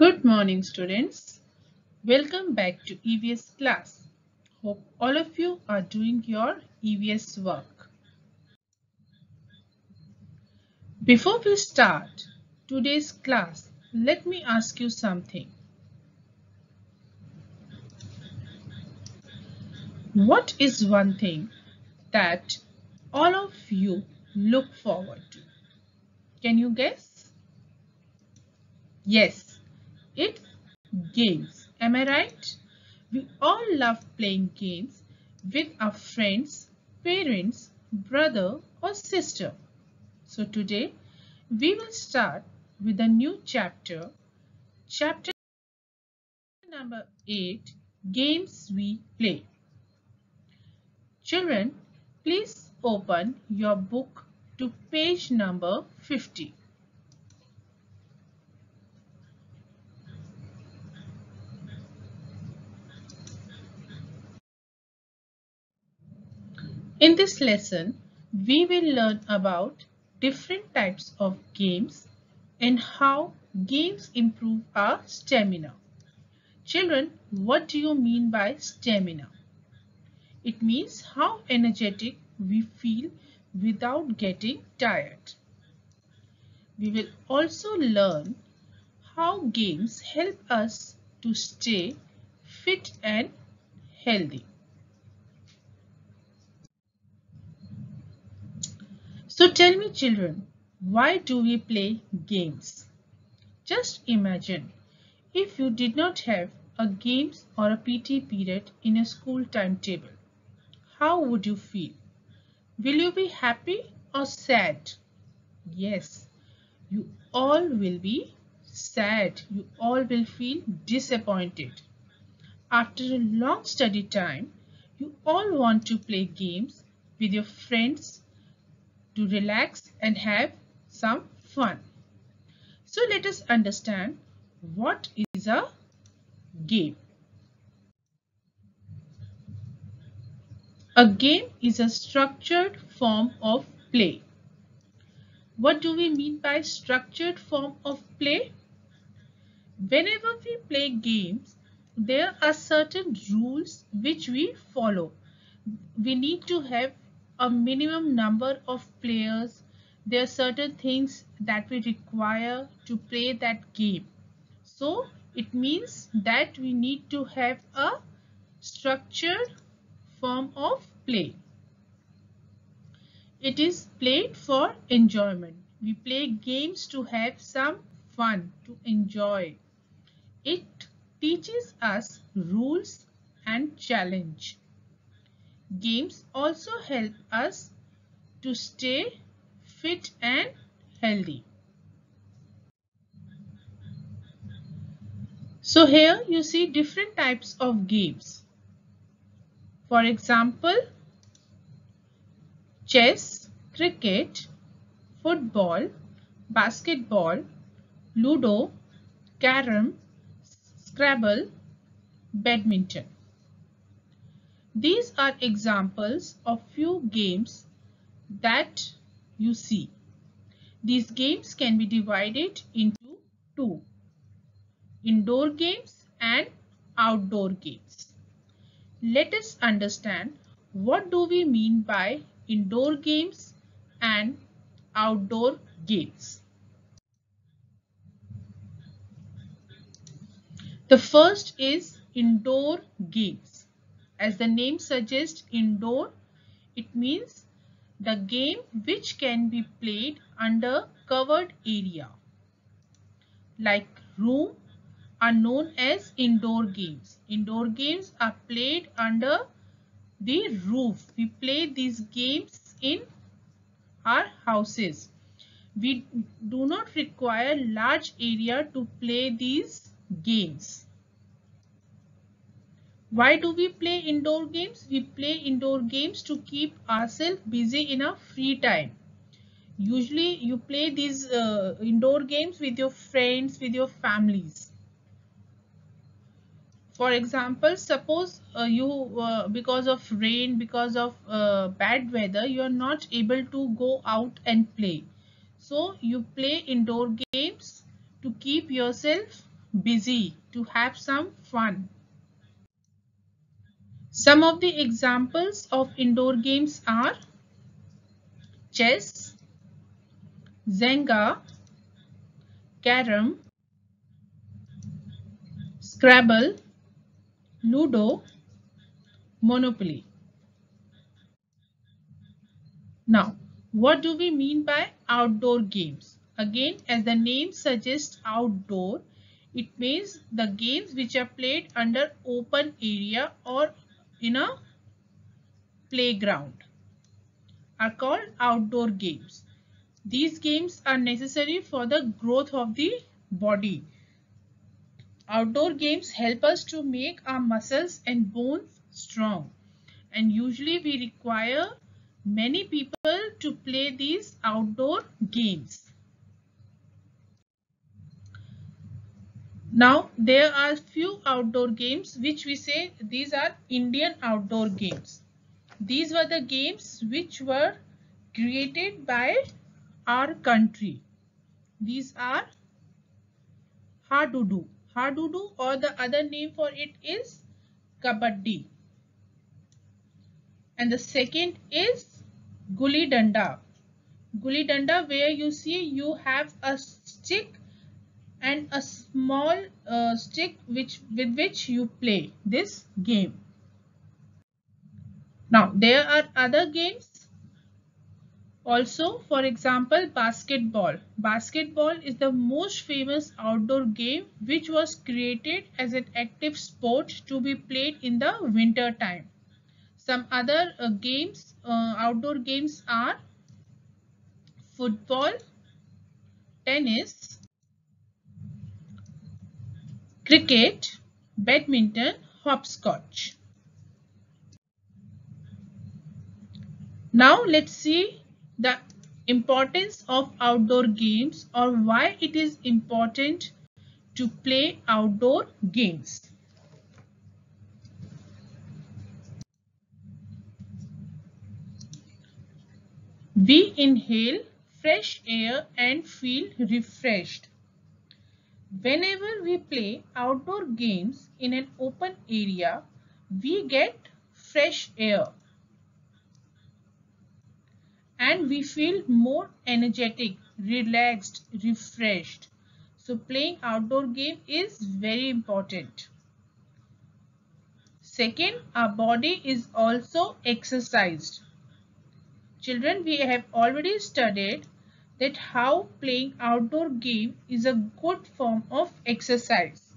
Good morning students. Welcome back to EVS class. Hope all of you are doing your EVS work. Before we start today's class, let me ask you something. What is one thing that all of you look forward to? Can you guess? Yes, it's games. Am I right? We all love playing games with our friends, parents, brother or sister. So today we will start with a new chapter, chapter number 8, Games We Play. Children, please open your book to page number 50. In this lesson, we will learn about different types of games and how games improve our stamina. Children, what do you mean by stamina? It means how energetic we feel without getting tired. We will also learn how games help us to stay fit and healthy. So tell me children, why do we play games? Just imagine if you did not have a games or a PT period in a school timetable. How would you feel? Will you be happy or sad? Yes, you all will be sad. You all will feel disappointed. After a long study time, you all want to play games with your friends to relax and have some fun. So let us understand what is a game. A game is a structured form of play. What do we mean by structured form of play? Whenever we play games, there are certain rules which we follow. We need to have a minimum number of players. There are certain things that we require to play that game. So it means that we need to have a structured form of play. It is played for enjoyment. We play games to have some fun, to enjoy. It teaches us rules and challenge. Games also help us to stay fit and healthy. So here you see different types of games. For example, chess, cricket, football, basketball, ludo, carom, scrabble, badminton. These are examples of few games that you see. These games can be divided into two, indoor games and outdoor games. Let us understand what do we mean by indoor games and outdoor games. The first is indoor games. As the name suggests indoor, it means the game which can be played under covered area. Like room are known as indoor games. Indoor games are played under the roof. We play these games in our houses. We do not require large area to play these games. Why do we play indoor games? We play indoor games to keep ourselves busy in our free time. Usually you play these uh, indoor games with your friends, with your families. For example, suppose uh, you, uh, because of rain, because of uh, bad weather, you are not able to go out and play. So you play indoor games to keep yourself busy, to have some fun. Some of the examples of indoor games are chess, Jenga, Carom, Scrabble, Ludo, Monopoly. Now, what do we mean by outdoor games? Again, as the name suggests outdoor, it means the games which are played under open area or in a playground are called outdoor games. These games are necessary for the growth of the body. Outdoor games help us to make our muscles and bones strong and usually we require many people to play these outdoor games. Now there are few outdoor games which we say these are Indian outdoor games. These were the games which were created by our country. These are Hadudu. Hadudu or the other name for it is Kabaddi. And the second is Guli Danda. Guli Danda where you see you have a stick and a small uh, stick which with which you play this game. Now there are other games also for example basketball. Basketball is the most famous outdoor game which was created as an active sport to be played in the winter time. Some other uh, games, uh, outdoor games are football, tennis, cricket, badminton, hopscotch. Now let's see the importance of outdoor games or why it is important to play outdoor games. We inhale fresh air and feel refreshed. Whenever we play outdoor games in an open area, we get fresh air and we feel more energetic, relaxed, refreshed. So playing outdoor game is very important. Second, our body is also exercised. Children, we have already studied that how playing outdoor game is a good form of exercise.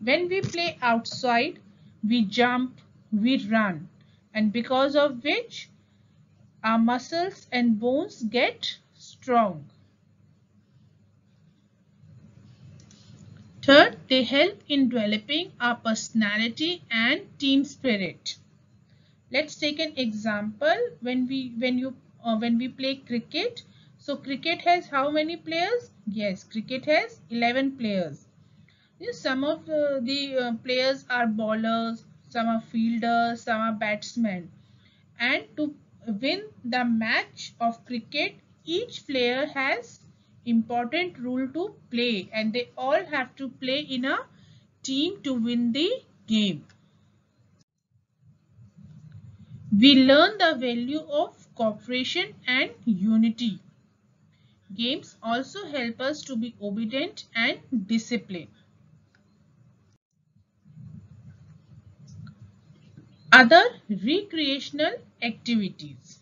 When we play outside, we jump, we run and because of which our muscles and bones get strong. Third, they help in developing our personality and team spirit. Let's take an example when we when you uh, when we play cricket so cricket has how many players? Yes, cricket has 11 players. Some of uh, the uh, players are bowlers, some are fielders, some are batsmen. And to win the match of cricket, each player has important role to play and they all have to play in a team to win the game. We learn the value of cooperation and unity. Games also help us to be obedient and disciplined. Other recreational activities.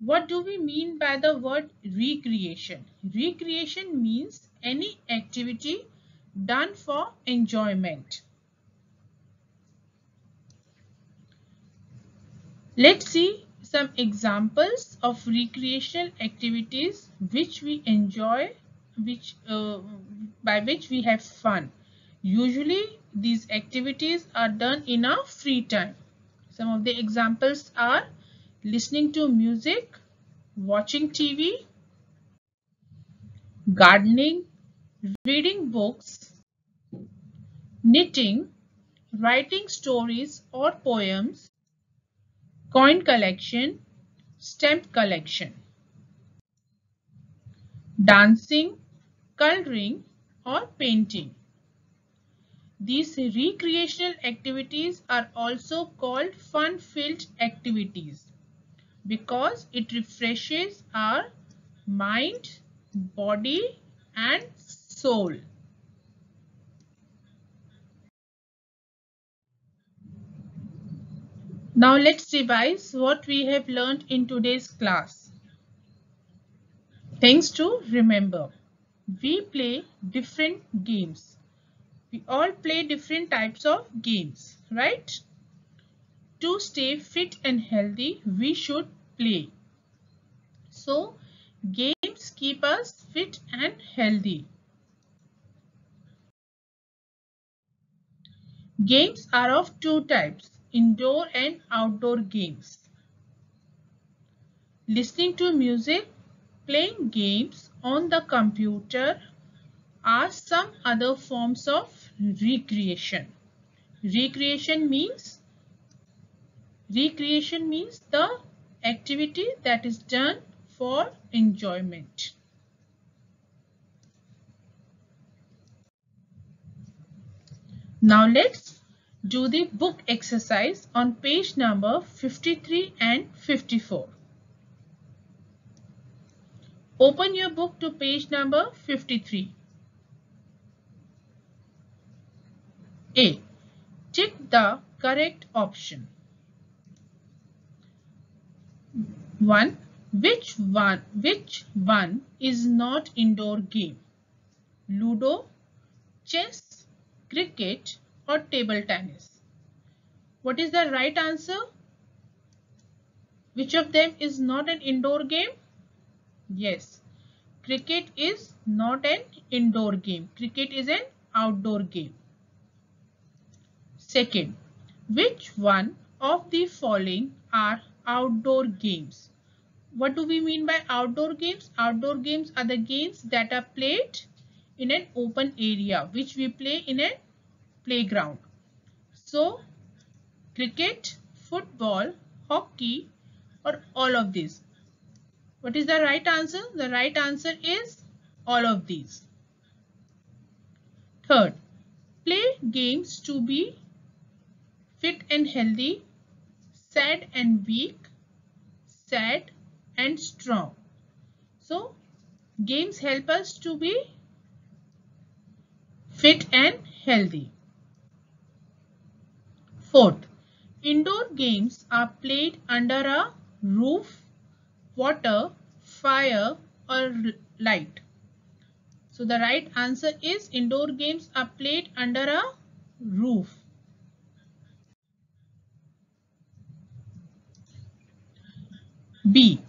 What do we mean by the word recreation? Recreation means any activity done for enjoyment. Let's see some examples of recreational activities which we enjoy which uh, by which we have fun. Usually these activities are done in our free time. Some of the examples are listening to music watching tv gardening reading books knitting writing stories or poems coin collection, stamp collection, dancing, coloring, or painting. These recreational activities are also called fun-filled activities because it refreshes our mind, body and soul. Now let's revise what we have learned in today's class. Things to remember. We play different games. We all play different types of games, right? To stay fit and healthy, we should play. So, games keep us fit and healthy. Games are of two types indoor and outdoor games. Listening to music, playing games on the computer are some other forms of recreation. Recreation means recreation means the activity that is done for enjoyment. Now let's do the book exercise on page number 53 and 54. Open your book to page number 53. A. Tick the correct option. 1. Which one, which one is not indoor game? Ludo, chess, cricket or table tennis? What is the right answer? Which of them is not an indoor game? Yes, cricket is not an indoor game. Cricket is an outdoor game. Second, which one of the following are outdoor games? What do we mean by outdoor games? Outdoor games are the games that are played in an open area which we play in a playground. So, cricket, football, hockey or all of these. What is the right answer? The right answer is all of these. Third, play games to be fit and healthy, sad and weak, sad and strong. So, games help us to be fit and healthy. Fourth, indoor games are played under a roof, water, fire or light. So the right answer is indoor games are played under a roof. B.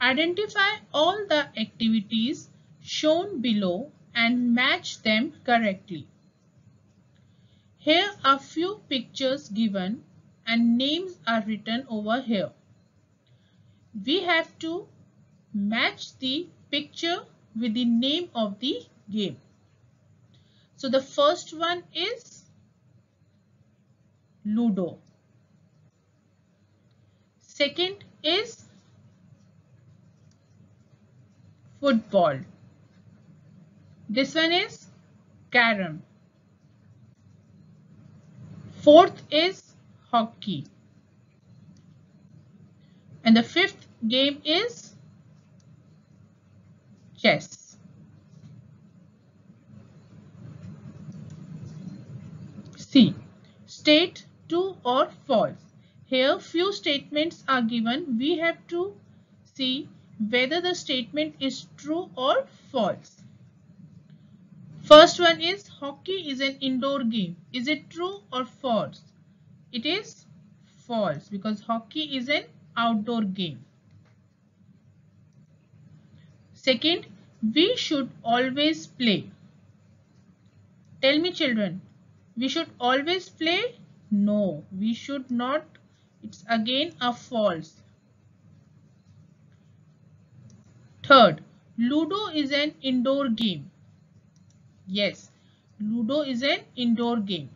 Identify all the activities shown below and match them correctly. Here are few pictures given and names are written over here. We have to match the picture with the name of the game. So the first one is Ludo. Second is football. This one is carom. Fourth is hockey. And the fifth game is chess. C. State true or false. Here few statements are given. We have to see whether the statement is true or false. First one is hockey is an indoor game. Is it true or false? It is false because hockey is an outdoor game. Second, we should always play. Tell me children, we should always play? No, we should not. It's again a false. Third, Ludo is an indoor game. Yes, Ludo is an indoor game.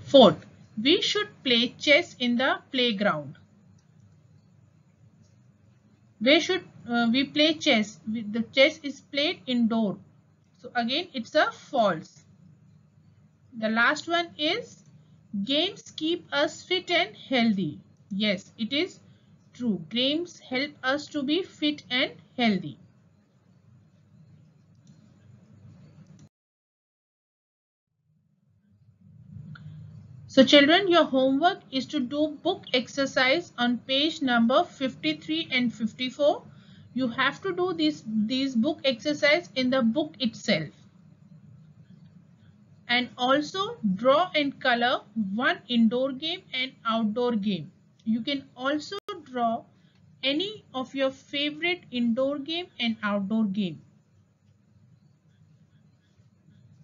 Fourth, we should play chess in the playground. Where should uh, we play chess? The chess is played indoor. So again, it's a false. The last one is games keep us fit and healthy. Yes, it is true. Games help us to be fit and healthy. So children, your homework is to do book exercise on page number 53 and 54. You have to do this, these book exercise in the book itself. And also draw and color one indoor game and outdoor game. You can also draw any of your favorite indoor game and outdoor game.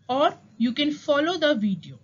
Or you can follow the video.